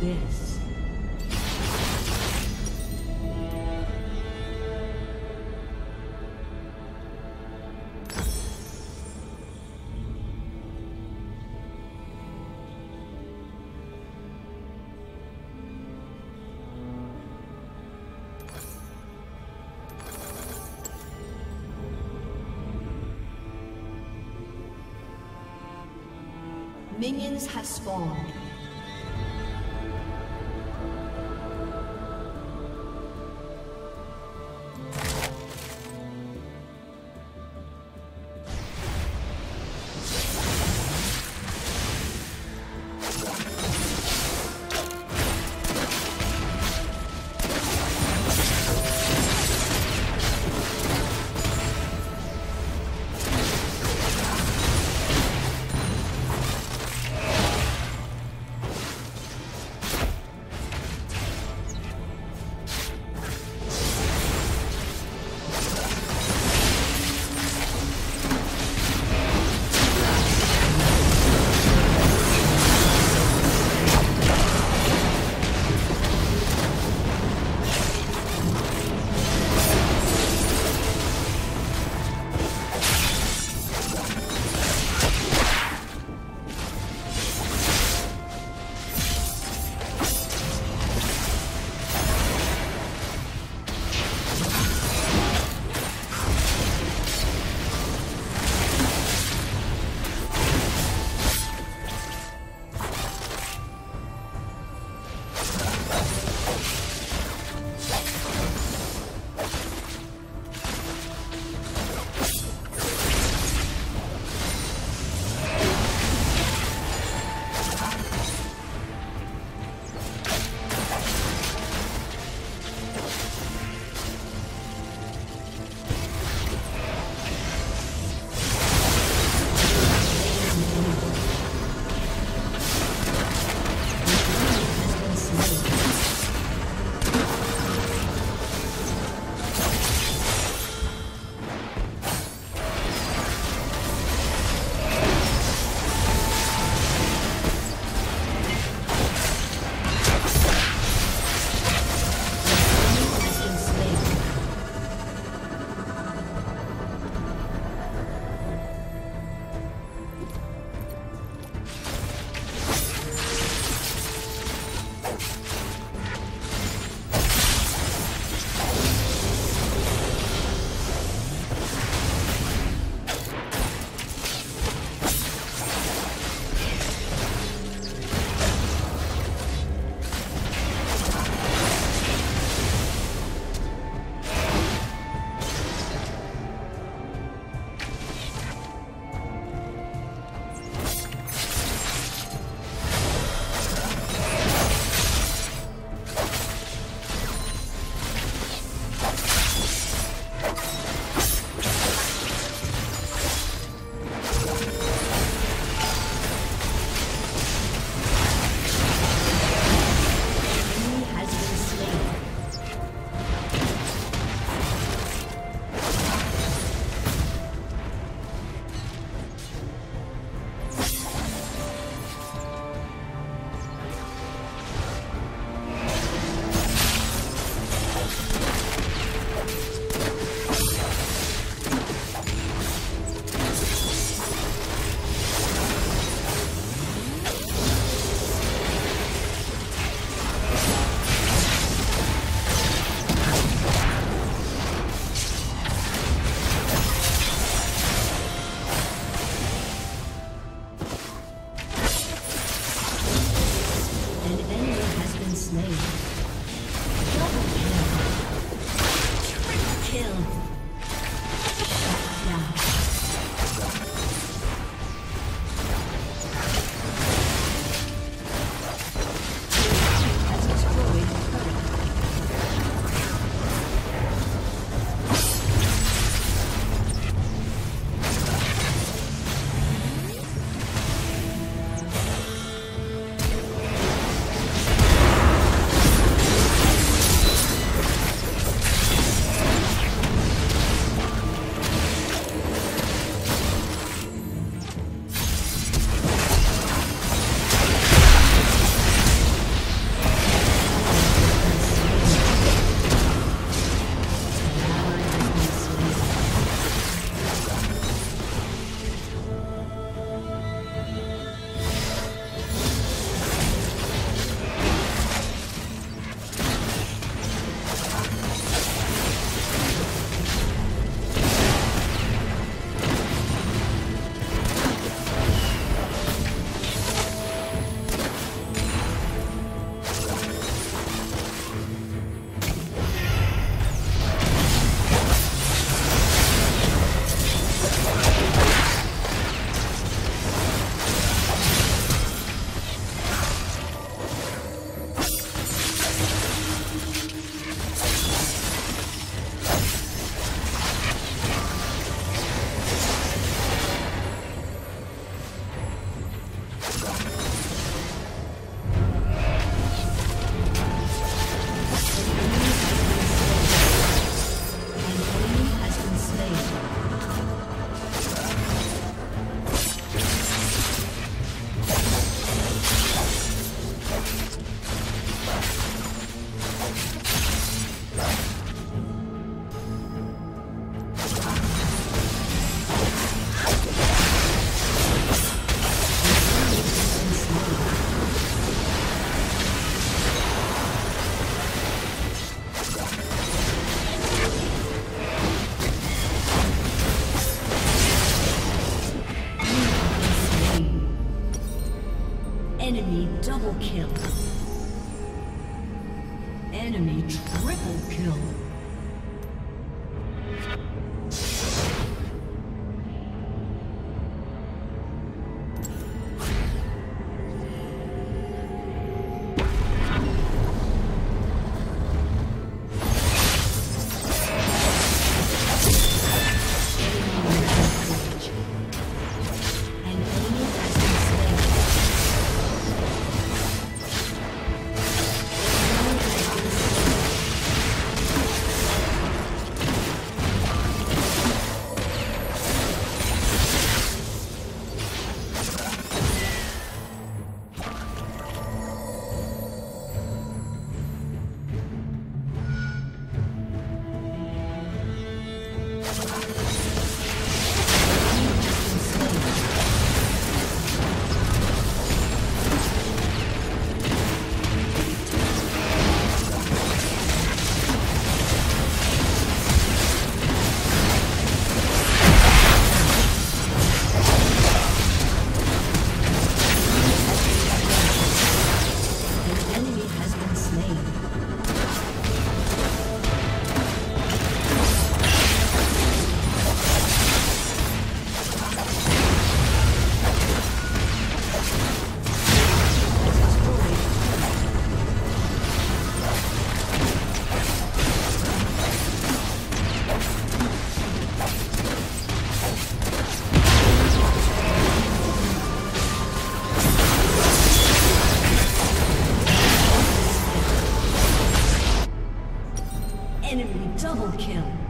abyss. Minions have spawned. Enemy double kill.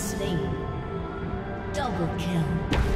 Slain. Double kill.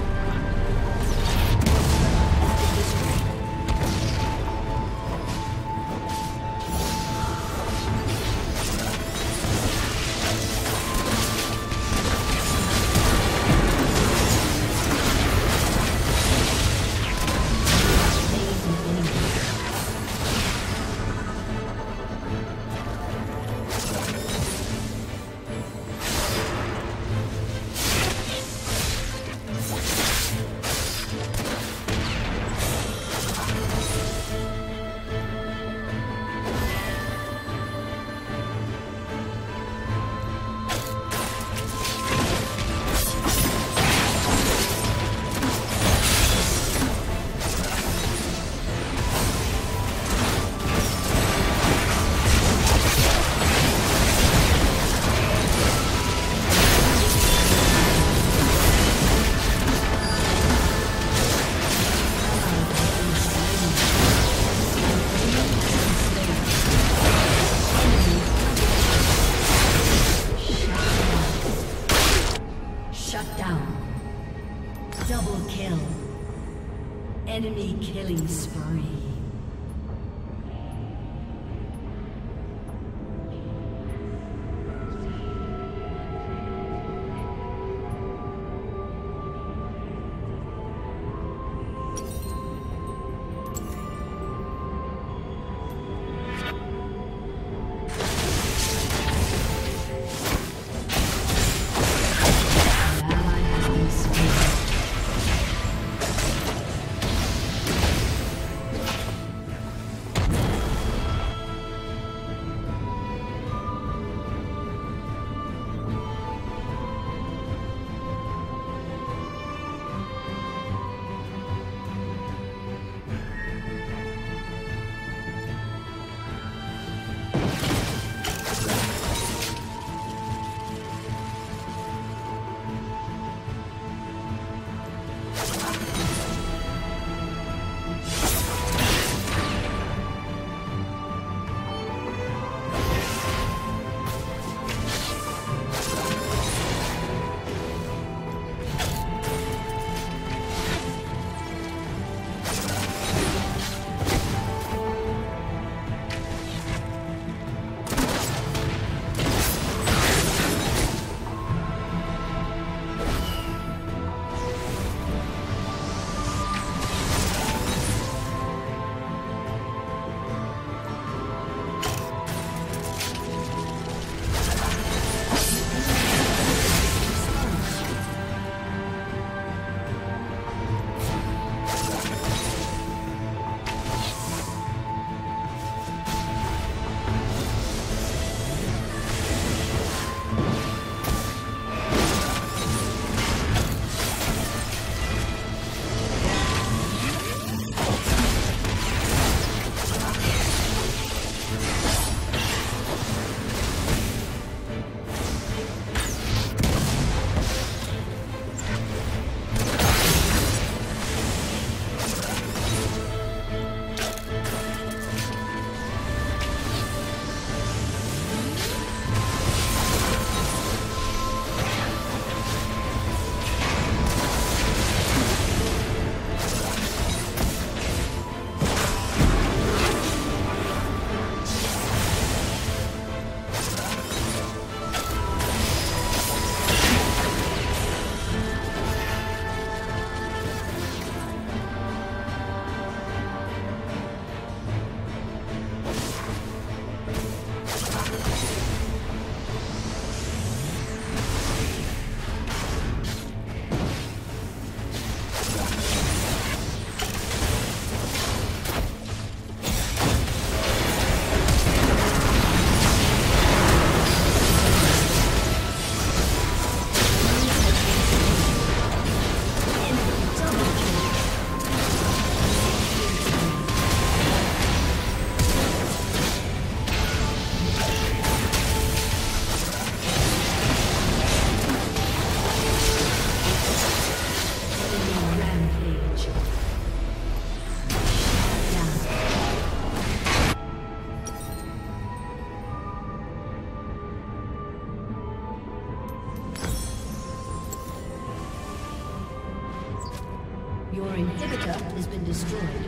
Destroyed.